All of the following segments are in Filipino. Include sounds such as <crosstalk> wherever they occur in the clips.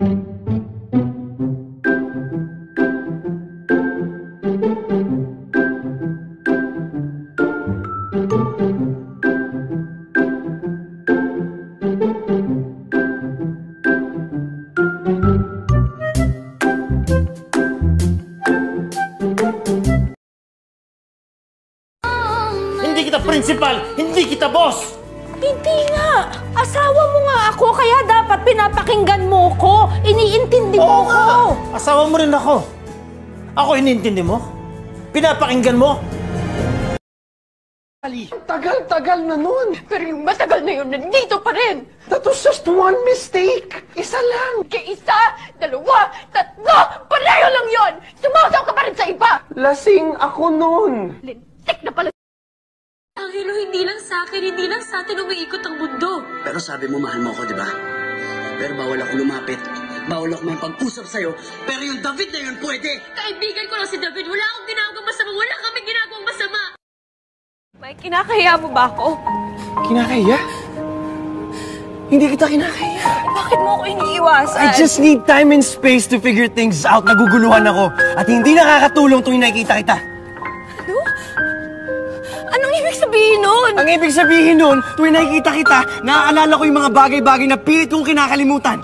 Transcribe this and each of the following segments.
Hindi kita principal! Hindi kita boss! Hindi nga! Asawa mo nga ako, kaya dapat pinapakinggan mo ko. Iniintindi mo ko. Asawa mo rin ako. Ako inintindi mo? Pinapakinggan mo? Tagal-tagal na nun. Pero yung matagal na yun, nandito pa rin. That was just one mistake. Isa lang. Kaya isa, dalawa, tatlo, pareho lang yon. Sumasaw ka pa rin sa iba. Lasing ako nun. Pala. Angelo, hindi lang sa akin, hindi lang sa atin umiikot ang mundo. Pero sabi mo, mahal mo ako, di ba? Pero bawal ako lumapit. Bawal ako pag-usap sa'yo. Pero yung David na yun, pwede! Kaibigan ko lang si David, wala akong ginagawang masama, wala kami ginagawang masama. Mike, kinakahiya mo ba ako? Kinakahiya? Hindi kita kinakahiya. Bakit mo ako iniiwasan? I just need time and space to figure things out. Naguguluhan ako. At hindi nakakatulong tuwing nakikita kita. Sabihin nun? Ang ibig sabihin nun, tuwing nakikita kita, naaalala ko yung mga bagay-bagay na pilit kong kinakalimutan.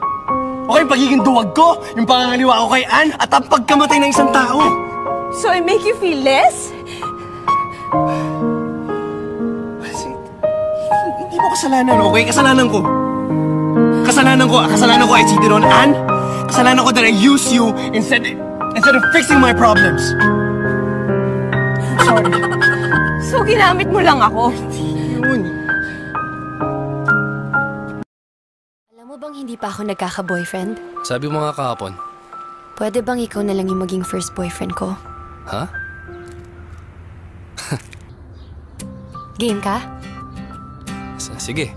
Okay, pagiging duwag ko, yung pangangaliwa ko kay Ann, at ang pagkamatay ng isang tao. So I make you feel less? Kasi, hindi mo kasalanan, okay? Kasalanan ko. Kasalanan ko, kasalanan ko I cheated on Ann. Kasalanan ko that I used you instead, instead of fixing my problems. Sorry. So ginamit mo lang ako? Yun. Alam mo bang hindi pa ako nagkaka-boyfriend? Sabi mo nga kahapon. Pwede bang ikaw na lang yung maging first boyfriend ko? Ha? Game ka? S- Sige.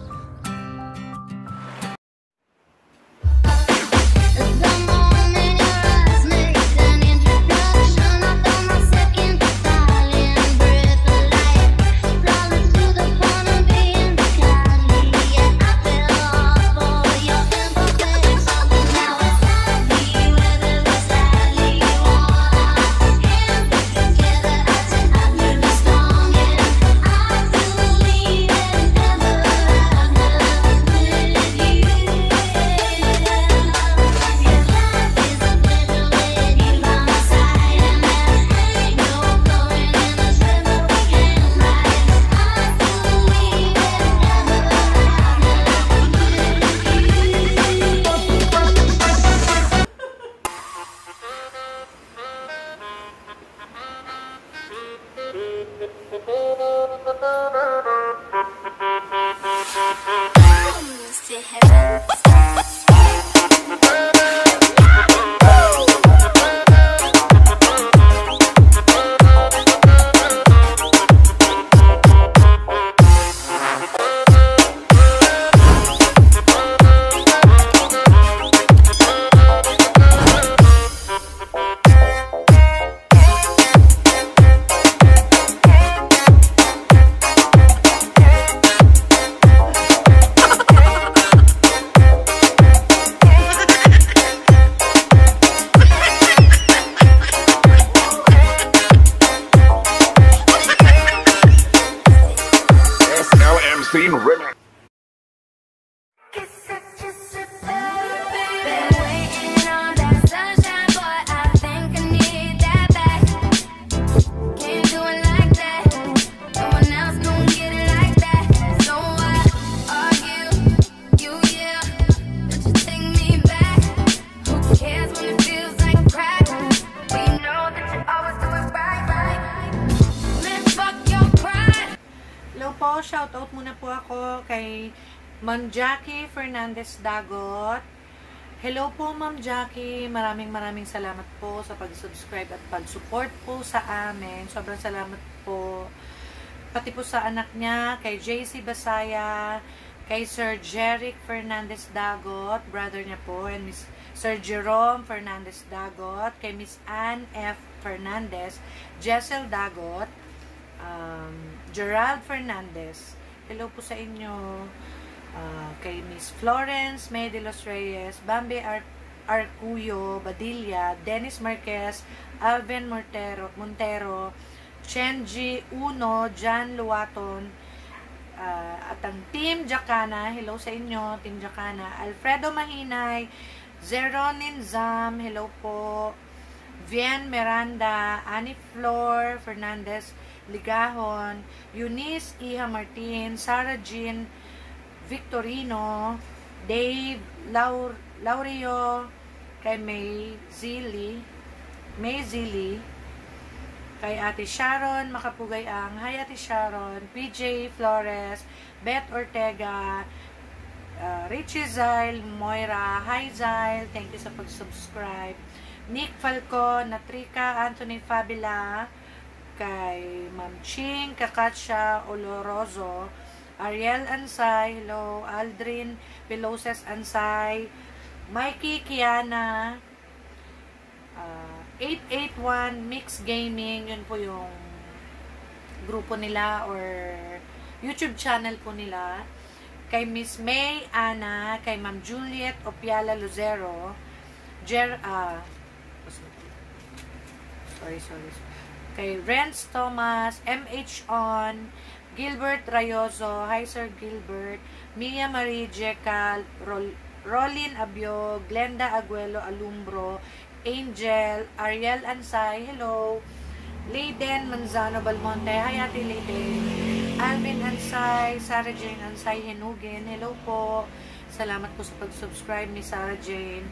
seen red Ma'am Jackie Fernandez Dagot. Hello po Ma'am Jackie, maraming maraming salamat po sa pag-subscribe at pag-support po sa amin. Sobrang salamat po. Pati po sa anak niya, kay JC Basaya, kay Sir Jeric Fernandez Dagot, brother niya po, and Miss Sir Jerome Fernandez Dagot, kay Miss Ann F. Fernandez, Jessel Dagot, um, Gerald Fernandez. Hello po sa inyo. Ah, kay Miss Florence May de los Reyes, Bambi Art Arcuyo Badilla, Dennis Marquez, Alvin Montero, Montero Chenji Uno, Jan Luaton, ah, at ang Team Jacana, hello sa inyo, Team Jacana, Alfredo Mahinay, Zeronin Zam, hello po, Vien Miranda, Annie Flor Fernandez Ligahon, Eunice Iha Martin, Sarah Jean Victorino, Dave Laur Laurio, kay May Zili, May Zili, kay Ate Sharon Makapugay ang, Hi Ate Sharon, PJ Flores, Beth Ortega, uh, Richie Zyle, Moira, Hi Zyle, thank you sa pag-subscribe. Nick Falco, Natrika, Anthony Fabila, kay Ma'am Ching, Kakatsia Olorozo, Ariel Ansay, hello, Aldrin Peloses Ansay, Mikey Kiana, ah, 881 Mix Gaming, yun po yung grupo nila or YouTube channel po nila. Kay Miss May Ana, kay Ma'am Juliet Opiala Lucero, Jer, ah, sorry, sorry, sorry. Kay Renz Thomas, MH On, Gilbert Rayoso, hi Sir Gilbert, Mia Marie Jecal, Rol Rolin Abio, Glenda Aguelo Alumbro, Angel, Ariel Ansay, hello, Leiden Manzano Balmonte, hi Ate Leiden, Alvin Ansay, Sarah Jane Ansay Henugin, hello po, salamat po sa pag-subscribe ni Sarah Jane,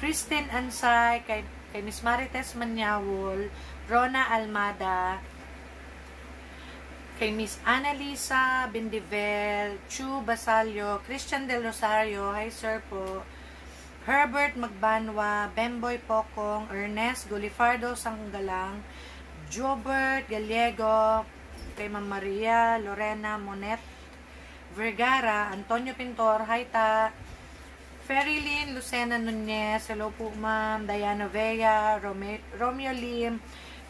Kristen Ansay, kay, kay Miss Marites Manyawol, Rona Almada, kay Miss Annalisa Bendivel, Chu Basalio, Christian Del Rosario, hi sir po, Herbert Magbanwa, Bemboy Pokong, Ernest Golifardo Sanggalang, Jobert Gallego, kay Ma'am Maria, Lorena Monet, Vergara, Antonio Pintor, hi ta, Ferilyn Lucena Nunez, hello po ma'am, Diana Vea, Rome, Romeo Lim,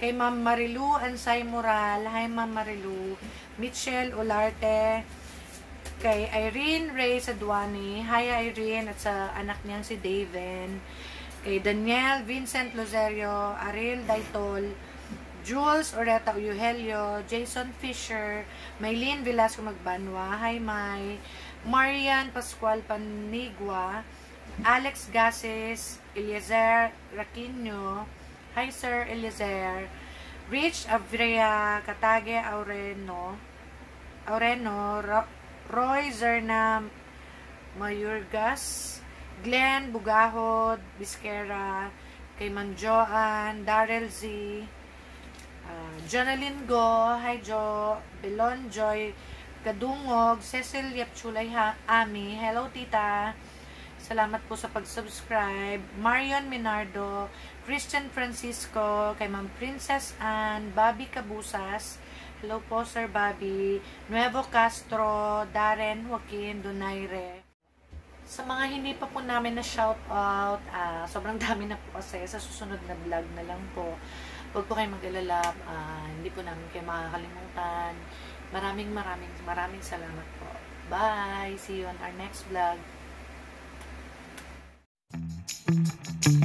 kay Ma'am Marilu Ansay Moral, hi Ma'am Marilu, Mitchell Olarte, kay Irene Ray Saduani, hi Irene, at sa anak niyang si Daven, kay Daniel Vincent Lozerio, Ariel Daitol, Jules Oreta Eugelio, Jason Fisher, Maylene Velasco Magbanwa, hi May, Marian Pascual Panigua, Alex Gases, Eliezer Raquino, hi Sir Eliezer, Rich Avrea Katage Aureno, Aureno, Ro- Roy Zerna Mayurgas, Glenn Bugahod, Bisquera, kay Ma'am Darrell Z, uh, Jonalyn Go, hi Jo, Belon Joy, Kadungog, Cecil Yapchulay Ami, hello tita, salamat po sa pag-subscribe, Marion Minardo, Christian Francisco, kay Ma'am Princess Ann, Bobby Cabusas, hello po Sir Bobby, Nuevo Castro, Darren Joaquin Donaire, sa mga hindi pa po namin na shout out, ah, sobrang <laughs> dami na po kasi sa susunod na vlog na lang po. Huwag po kayong mag-alala, ah, hindi po namin kayo makakalimutan. Maraming maraming maraming salamat po. Bye! See you on our next vlog. thank you